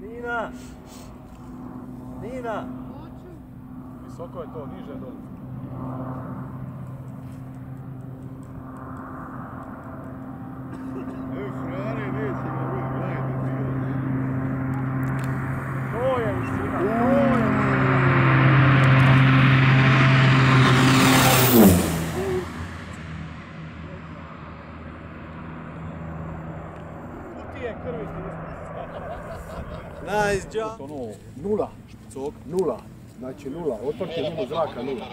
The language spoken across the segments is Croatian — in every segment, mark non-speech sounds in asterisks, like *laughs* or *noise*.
Nina! Nina! Visoko je to, niže dole. Evo Frane neće na vrh, gledajte ti. To je visina, to je Kutije krvi Nice job! Ono, nula, špicok, nula. Znači nula, otvrće mimo zraka nula.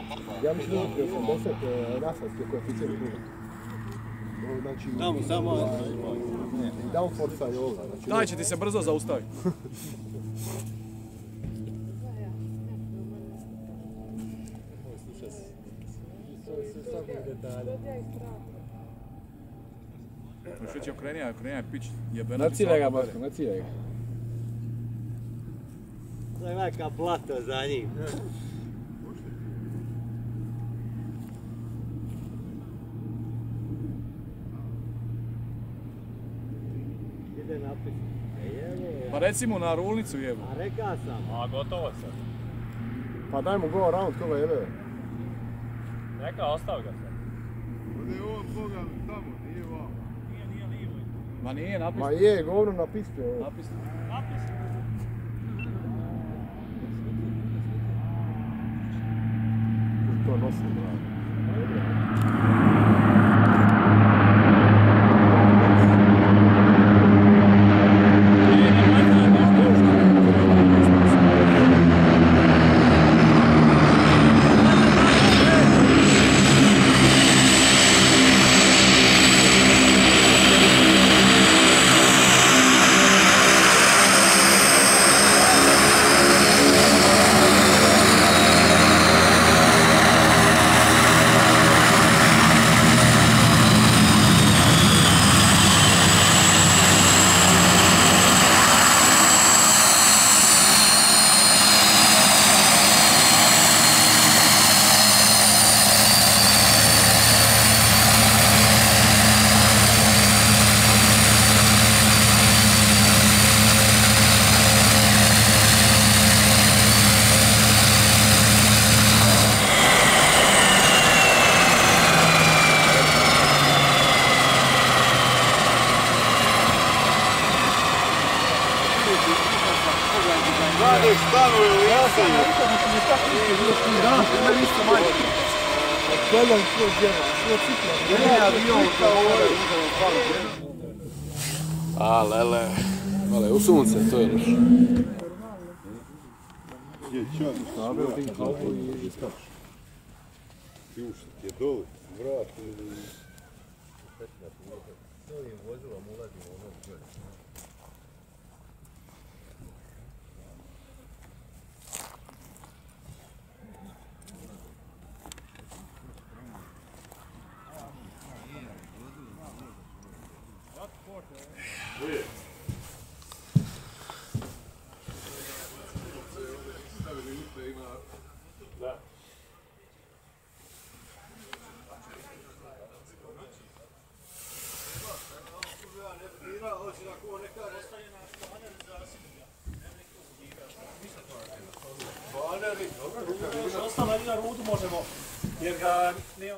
Ja mislim da je 80 e, rasadske koeficijent nula. Znači, Tamo, samo... downforce je ovoga. Znači, Daj će ti se brzo zaustaviti. *laughs* Još već je okrenija, okrenija je pić jebena. Naciljaj ga, Marko, naciljaj ga. To je neka plato za njim. Ide napis. Evo, Pa reci mu na rulnicu jebu. a reka sam. A gotovo sad. Pa daj mu go around koga jebe. Neka, ostav ga sad. Ode on Boga tamo, nije vamo. Ma nije napis. Ma je, govno na pistu je ovo. Napis. To nosi, bravo. Gledaj, stanuje u lici. Gledam svoj djela, svoj cikla. Ne, avion kao ovaj. A, lele. Ale, u sunce, to je još. Je, čan, Stavio ti i iskač. ti ušli, je dole, vrat. Ostalo je na rudu možemo, jer ga ne